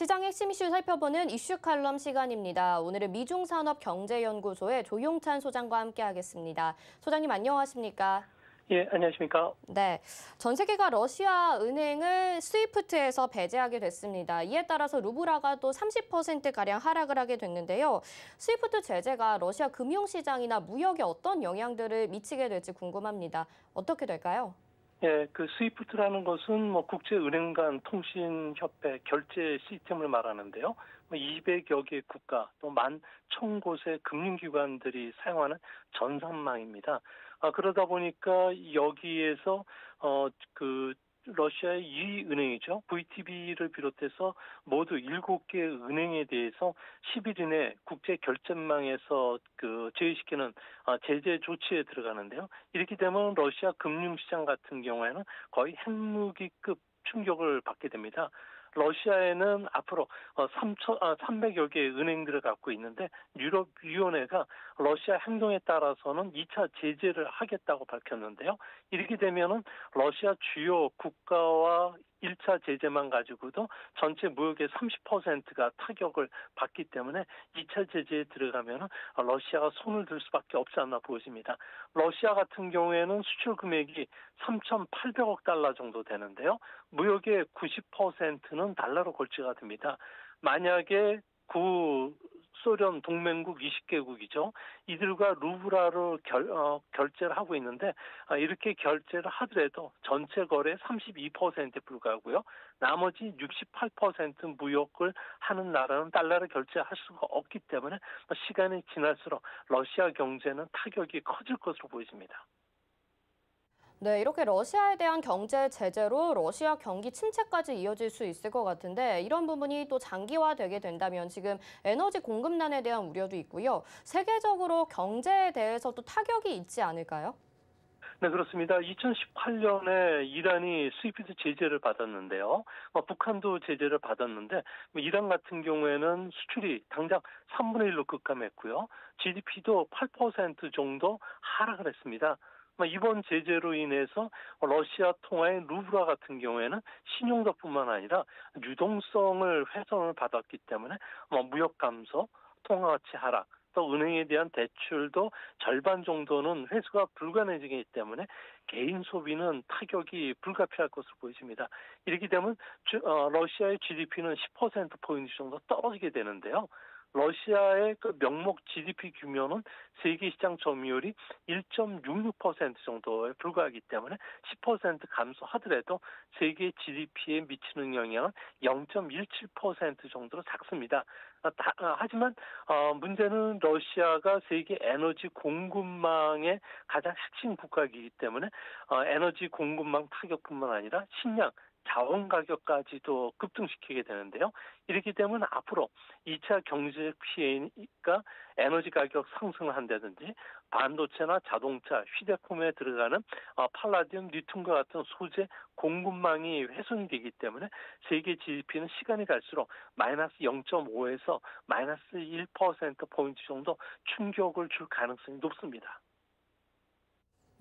시장 핵심 이슈 살펴보는 이슈 칼럼 시간입니다. 오늘은 미중산업경제연구소의 조용찬 소장과 함께하겠습니다. 소장님 안녕하십니까? 예, 안녕하십니까? 네, 전 세계가 러시아 은행을 스위프트에서 배제하게 됐습니다. 이에 따라서 루브라가 또 30%가량 하락을 하게 됐는데요. 스위프트 제재가 러시아 금융시장이나 무역에 어떤 영향들을 미치게 될지 궁금합니다. 어떻게 될까요? 예, 그 스위프트라는 것은 뭐 국제은행 간 통신협회 결제 시스템을 말하는데요. 뭐 200여 개 국가 또만천 곳의 금융기관들이 사용하는 전산망입니다. 아, 그러다 보니까 여기에서 어 그 러시아의 이 은행이죠. VTB를 비롯해서 모두 7개 은행에 대해서 10일 이내 국제 결제망에서 그 제외시키는 아, 제재 조치에 들어가는데요. 이렇게 되면 러시아 금융시장 같은 경우에는 거의 핵무기급 충격을 받게 됩니다. 러시아에는 앞으로 3천, 어, 300여 아, 개의 은행들을 갖고 있는데 유럽위원회가 러시아 행동에 따라서는 2차 제재를 하겠다고 밝혔는데요. 이렇게 되면은 러시아 주요 국가와 1차 제재만 가지고도 전체 무역의 30%가 타격을 받기 때문에 2차 제재에 들어가면 러시아가 손을 들 수밖에 없지 않나 보여집니다. 러시아 같은 경우에는 수출 금액이 3,800억 달러 정도 되는데요. 무역의 90%는 달러로 걸치가 됩니다. 만약에 구 소련 동맹국 20개국이죠. 이들과 루브라로 결, 어, 결제를 하고 있는데 아, 이렇게 결제를 하더라도 전체 거래 32%에 불과하고요. 나머지 68% 무역을 하는 나라는 달러를 결제할 수가 없기 때문에 시간이 지날수록 러시아 경제는 타격이 커질 것으로 보여집니다. 네, 이렇게 러시아에 대한 경제 제재로 러시아 경기 침체까지 이어질 수 있을 것 같은데 이런 부분이 또 장기화되게 된다면 지금 에너지 공급난에 대한 우려도 있고요. 세계적으로 경제에 대해서도 타격이 있지 않을까요? 네, 그렇습니다. 2018년에 이란이 스위프트 제재를 받았는데요. 어, 북한도 제재를 받았는데 뭐 이란 같은 경우에는 수출이 당장 3분의 1로 급감했고요. GDP도 8% 정도 하락을 했습니다. 뭐 이번 제재로 인해서 러시아 통화의 루브라 같은 경우에는 신용도뿐만 아니라 유동성을 훼손을 받았기 때문에 뭐 무역 감소, 통화 가치 하락, 또 은행에 대한 대출도 절반 정도는 회수가 불가능해지기 때문에 개인 소비는 타격이 불가피할 것으로 보여집니다. 이렇게 되면 어, 러시아의 GDP는 10%포인트 정도 떨어지게 되는데요. 러시아의 그 명목 GDP 규모는 세계 시장 점유율이 1.66% 정도에 불과하기 때문에 10% 감소하더라도 세계 GDP에 미치는 영향은 0.17% 정도로 작습니다. 아, 아, 하지만 어, 문제는 러시아가 세계 에너지 공급망의 가장 핵심 국가이기 때문에 어, 에너지 공급망 타격뿐만 아니라 식량 자원 가격까지도 급등시키게 되는데요. 이렇게 되면 앞으로 2차 경제적 피해가 에너지 가격 상승을 한다든지 반도체나 자동차, 휴대폰에 들어가는 어, 팔라디움, 리튬과 같은 소재 공급망이 훼손이 되기 때문에 세계 GDP는 시간이 갈수록 마이너스 0.5에서 마이너스 1%포인트 정도 충격을 줄 가능성이 높습니다.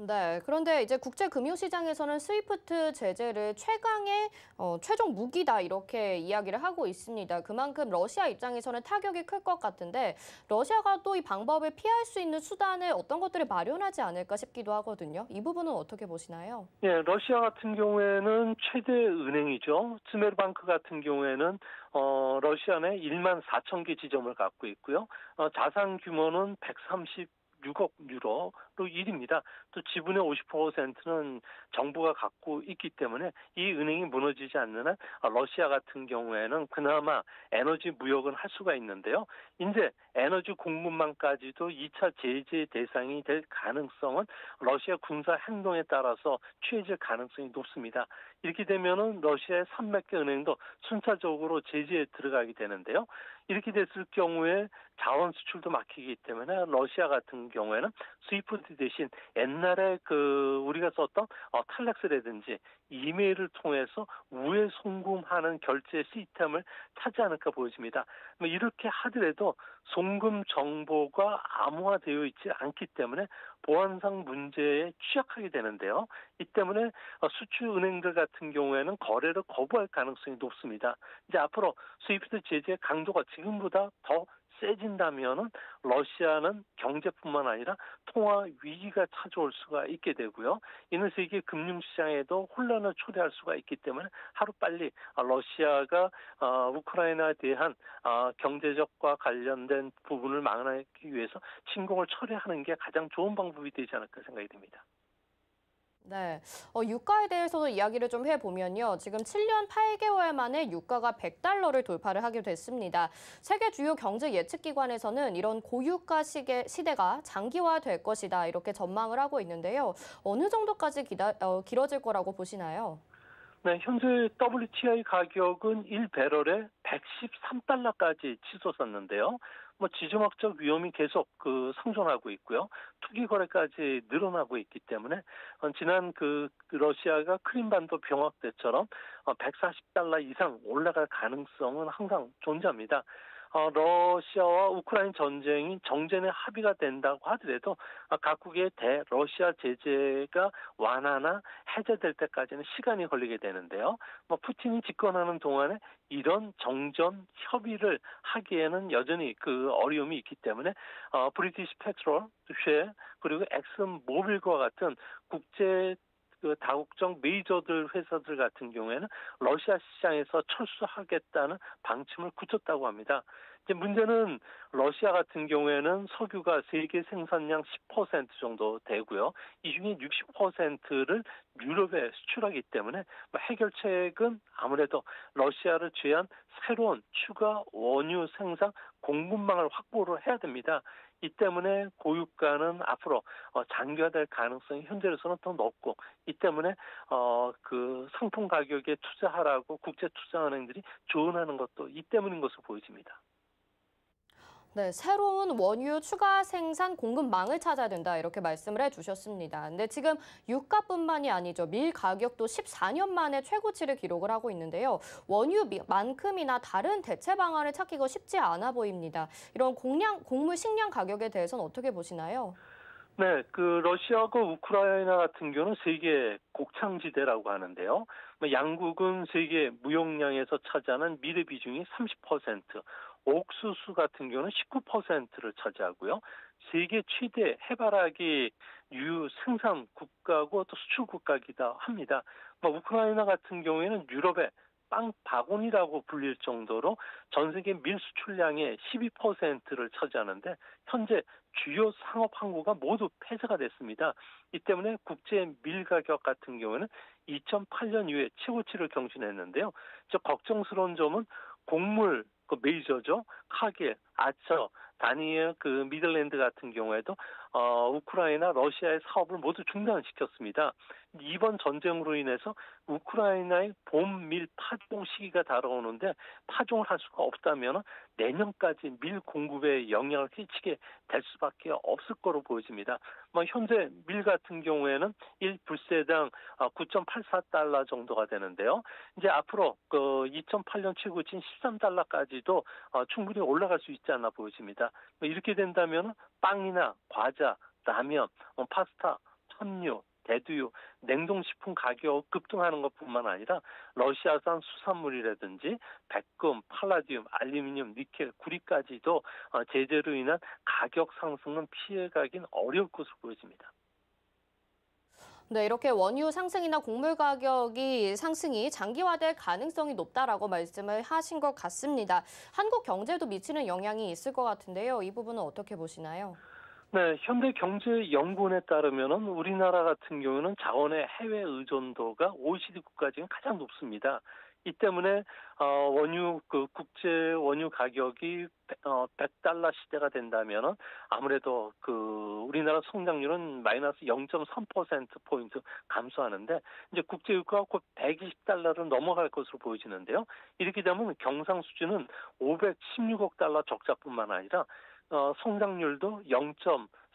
네, 그런데 이제 국제 금융 시장에서는 스위프트 제재를 최강의 어, 최종 무기다 이렇게 이야기를 하고 있습니다. 그만큼 러시아 입장에서는 타격이 클 것 같은데 러시아가 또 이 방법을 피할 수 있는 수단을 어떤 것들을 마련하지 않을까 싶기도 하거든요. 이 부분은 어떻게 보시나요? 예, 러시아 같은 경우에는 최대 은행이죠. 스메르방크 같은 경우에는 어, 러시아 내 1만 4천 개 지점을 갖고 있고요. 어, 자산 규모는 130 6억 유로 로 1입니다. 또 지분의 50%는 정부가 갖고 있기 때문에 이 은행이 무너지지 않는 한 러시아 같은 경우에는 그나마 에너지 무역은 할 수가 있는데요. 이제 에너지 공급망까지도 2차 제재 대상이 될 가능성은 러시아 군사 행동에 따라서 취해질 가능성이 높습니다. 이렇게 되면은 러시아의 300개 은행도 순차적으로 제재에 들어가게 되는데요. 이렇게 됐을 경우에 자원 수출도 막히기 때문에 러시아 같은 경우에는 스위프트 스위프트 대신 옛날에 그 우리가 썼던 어, 텔렉스라든지 이메일을 통해서 우회 송금하는 결제 시스템을 찾지 않을까 보여집니다. 뭐 이렇게 하더라도 송금 정보가 암호화되어 있지 않기 때문에 보안상 문제에 취약하게 되는데요. 이 때문에 어, 수출 은행들 같은 경우에는 거래를 거부할 가능성이 높습니다. 이제 앞으로 스위프트 제재 강도가 지금보다 더 세진다면은 러시아는 경제뿐만 아니라 통화 위기가 찾아올 수가 있게 되고요. 이는 세계 금융 시장에도 혼란을 초래할 수가 있기 때문에 하루 빨리 러시아가 어, 우크라이나에 대한 어, 경제적과 관련된 부분을 막아내기 위해서 침공을 처리하는 게 가장 좋은 방법이 되지 않을까 생각이 됩니다. 네, 어, 유가에 대해서도 이야기를 좀 해보면요. 지금 7년 8개월 만에 유가가 100달러를 돌파를 하게 됐습니다. 세계 주요 경제 예측기관에서는 이런 고유가 시계, 시대가 장기화될 것이다 이렇게 전망을 하고 있는데요. 어느 정도까지 기다, 어, 길어질 거라고 보시나요? 네, 현재 WTI 가격은 1배럴에 113달러까지 치솟았는데요. 뭐 지정학적 위험이 계속 그 상존하고 있고요. 투기 거래까지 늘어나고 있기 때문에 어, 지난 그 러시아가 크림반도 병합 때처럼 140달러 어, 이상 올라갈 가능성은 항상 존재합니다. 어, 러시아와 우크라이나 전쟁이 정전에 합의가 된다고 하더라도 어, 각국의 대러시아 제재가 완화나 해제될 때까지는 시간이 걸리게 되는데요. 뭐 푸틴이 집권하는 동안에 이런 정전 협의를 하기에는 여전히 그 어려움이 있기 때문에 어, 브리티시 페트롤, 쉐 그리고 엑슨 모빌과 같은 국제 그 다국적 메이저들 회사들 같은 경우에는 러시아 시장에서 철수하겠다는 방침을 굳혔다고 합니다. 이제 문제는 러시아 같은 경우에는 석유가 세계 생산량 10% 정도 되고요. 이 중에 60%를 유럽에 수출하기 때문에 뭐 해결책은 아무래도 러시아를 제한 새로운 추가 원유 생산 공급망을 확보를 해야 됩니다. 이 때문에 고유가는 앞으로 어, 장기화될 가능성이 현재로서는 더 높고 이 때문에 어, 그 상품 가격에 투자하라고 국제 투자은행들이 조언하는 것도 이 때문인 것으로 보여집니다. 네, 새로운 원유 추가 생산 공급망을 찾아야 된다 이렇게 말씀을 해주셨습니다. 근데 지금 유가뿐만이 아니죠. 밀 가격도 14년 만에 최고치를 기록을 하고 있는데요. 원유만큼이나 다른 대체 방안을 찾기가 쉽지 않아 보입니다. 이런 공량, 곡물 식량 가격에 대해서는 어떻게 보시나요? 네, 그 러시아하고 우크라이나 같은 경우는 세계 곡창지대라고 하는데요. 뭐 양국은 세계 무역량에서 차지하는 밀의 비중이 30%, 옥수수 같은 경우는 19%를 차지하고요. 세계 최대 해바라기 유 생산 국가고 또 수출 국가이기도 합니다. 뭐 우크라이나 같은 경우에는 유럽의 빵 바구니라고 불릴 정도로 전 세계 밀 수출량의 12%를 차지하는데 현재 주요 상업 항구가 모두 폐쇄가 됐습니다. 이 때문에 국제 밀 가격 같은 경우는 2008년 이후에 최고치를 경신했는데요. 저 걱정스러운 점은 곡물 그 메이저죠. 카길, 아처, 다니엘 그 미들랜드 같은 경우에도 어, 우크라이나 러시아의 사업을 모두 중단시켰습니다. 이번 전쟁으로 인해서 우크라이나의 봄 밀 파종 시기가 다가오는데 파종을 할 수가 없다면 내년까지 밀 공급에 영향을 끼치게 될 수밖에 없을 거로 보여집니다. 뭐 현재 밀 같은 경우에는 1불세당 9.84달러 어, 정도가 되는데요. 이제 앞으로 그 2008년 최고치인 13달러까지도 어, 충분히 올라갈 수 있지 않나 보여집니다. 뭐 이렇게 된다면 빵이나 과자, 라면, 어, 파스타, 천류, 대두유, 냉동식품 가격 급등하는 것뿐만 아니라 러시아산 수산물이라든지 백금, 팔라디움, 알루미늄, 니켈, 구리까지도 어, 제재로 인한 가격 상승은 피해가긴 어려울 것으로 보여집니다. 네, 이렇게 원유 상승이나 곡물 가격이 상승이 장기화될 가능성이 높다라고 말씀을 하신 것 같습니다. 한국 경제도 미치는 영향이 있을 것 같은데요. 이 부분은 어떻게 보시나요? 네, 현대 경제 연구원에 따르면 우리나라 같은 경우는 자원의 해외 의존도가 OECD 국가 중에 가장 높습니다. 이 때문에 어, 원유 그 국제 원유 가격이 어, 100달러 시대가 된다면은 아무래도 그 우리나라 성장률은 마이너스 0.3% 포인트 감소하는데 이제 국제 유가가 곧 120달러를 넘어갈 것으로 보여지는데요. 이렇게 되면 경상 수준은 516억 달러 적자뿐만 아니라 어, 성장률도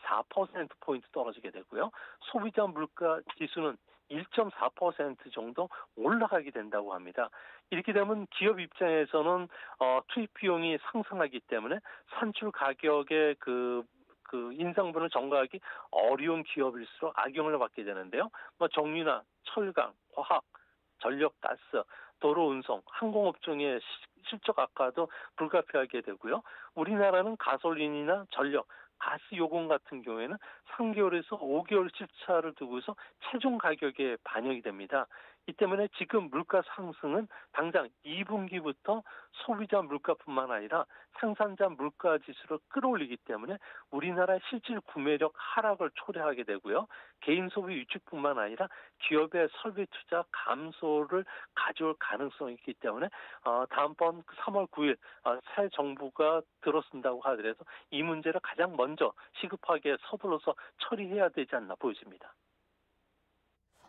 4%포인트 떨어지게 되고요. 소비자 물가 지수는 1.4% 정도 올라가게 된다고 합니다. 이렇게 되면 기업 입장에서는 어, 투입 비용이 상승하기 때문에 산출 가격의 그, 그 인상분을 전가하기 어려운 기업일수록 악영을 받게 되는데요. 뭐 정유나 철강, 화학, 전력, 가스, 도로 운송, 항공업종의 실적 악화도 불가피하게 되고요. 우리나라는 가솔린이나 전력, 가스 요금 같은 경우에는 3개월에서 5개월 실차를 두고서 최종 가격에 반영이 됩니다. 이 때문에 지금 물가 상승은 당장 2분기부터 소비자 물가뿐만 아니라 생산자 물가 지수를 끌어올리기 때문에 우리나라의 실질 구매력 하락을 초래하게 되고요. 개인 소비 위축뿐만 아니라 기업의 설비 투자 감소를 가져올 가능성이 있기 때문에 어, 다음번 3월 9일 어, 새 정부가 들어선다고 하더라도 이 문제를 가장 먼저 시급하게 서둘러서 처리해야 되지 않나 보여집니다.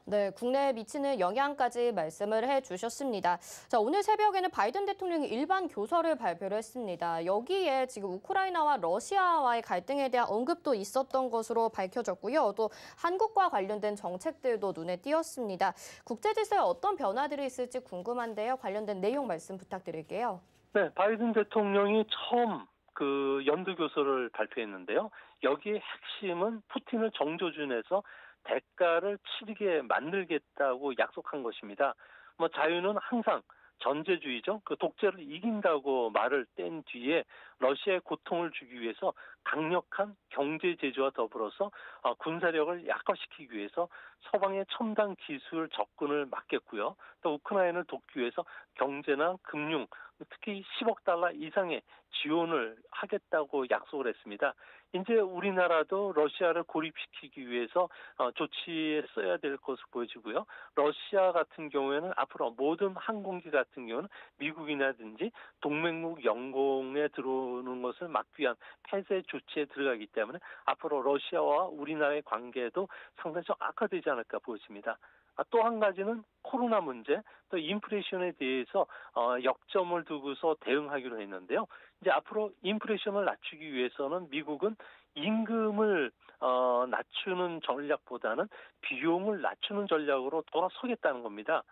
네, 국내에 미치는 영향까지 말씀을 해주셨습니다. 자, 오늘 새벽에는 바이든 대통령이 일반 교서를 발표를 했습니다. 여기에 지금 우크라이나와 러시아와의 갈등에 대한 언급도 있었던 것으로 밝혀졌고요. 또 한국과 관련된 정책들도 눈에 띄었습니다. 국제 질서에 어떤 변화들이 있을지 궁금한데요. 관련된 내용 말씀 부탁드릴게요. 네, 바이든 대통령이 처음 그 연두 교서를 발표했는데요. 여기에 핵심은 푸틴을 정조준해서 대가를 치르게 만들겠다고 약속한 것입니다. 뭐 자유는 항상 전제주의죠. 그 독재를 이긴다고 말을 뗀 뒤에 러시아의 고통을 주기 위해서 강력한 경제 제조와 더불어서 어, 군사력을 약화시키기 위해서 서방의 첨단 기술 접근을 막겠고요. 또 우크라이나를 돕기 위해서 경제나 금융, 특히 10억 달러 이상의 지원을 하겠다고 약속을 했습니다. 이제 우리나라도 러시아를 고립시키기 위해서 어, 조치에 써야 될 것으로 보여지고요. 러시아 같은 경우에는 앞으로 모든 항공기 같은 경우는 미국이나든지 동맹국 영공에 들어 오는 것을 막기 위한 폐쇄 조치에 들어가기 때문에 앞으로 러시아와 우리나라의 관계도 상당히 좀 악화되지 않을까 보여집니다. 아, 또한 가지는 코로나 문제, 또 인플레이션에 대해서 어, 역점을 두고서 대응하기로 했는데요. 이제 앞으로 인플레이션을 낮추기 위해서는 미국은 임금을 어, 낮추는 전략보다는 비용을 낮추는 전략으로 돌아서겠다는 겁니다.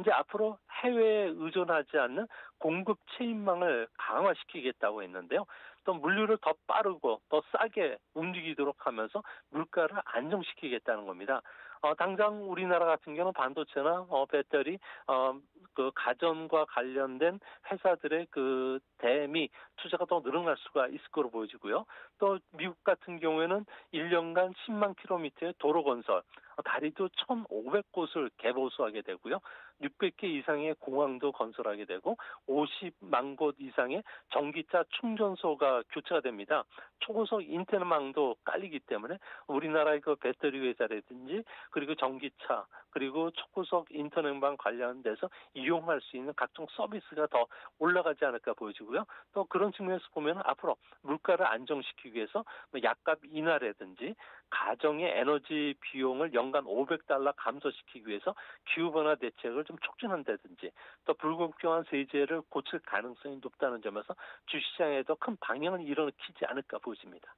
이제 앞으로 해외에 의존하지 않는 공급 체인망을 강화시키겠다고 했는데요. 또 물류를 더 빠르고 더 싸게 움직이도록 하면서 물가를 안정시키겠다는 겁니다. 어, 당장 우리나라 같은 경우는 반도체나 어, 배터리, 어, 그 가전과 관련된 회사들의 그 대미 투자가 더 늘어날 수가 있을 거로 보여지고요. 또 미국 같은 경우에는 1년간 10만 킬로미터의 도로 건설, 어, 다리도 1,500곳을 개보수하게 되고요. 600개 이상의 공항도 건설하게 되고 50만 곳 이상의 전기차 충전소가 교체가 됩니다. 초고속 인터넷망도 깔리기 때문에 우리나라의 그 배터리 회사라든지 그리고 전기차 그리고 초고속 인터넷망 관련돼서 이용할 수 있는 각종 서비스가 더 올라가지 않을까 보여지고요. 또 그런 측면에서 보면 앞으로 물가를 안정시키기 위해서 뭐 약값 인하라든지 가정의 에너지 비용을 연간 500달러 감소시키기 위해서 기후변화 대책을 좀 촉진한다든지 또 불공평한 세제를 고칠 가능성이 높다는 점에서 주시장에도 큰 방향을 일으키지 않을까 보입니다.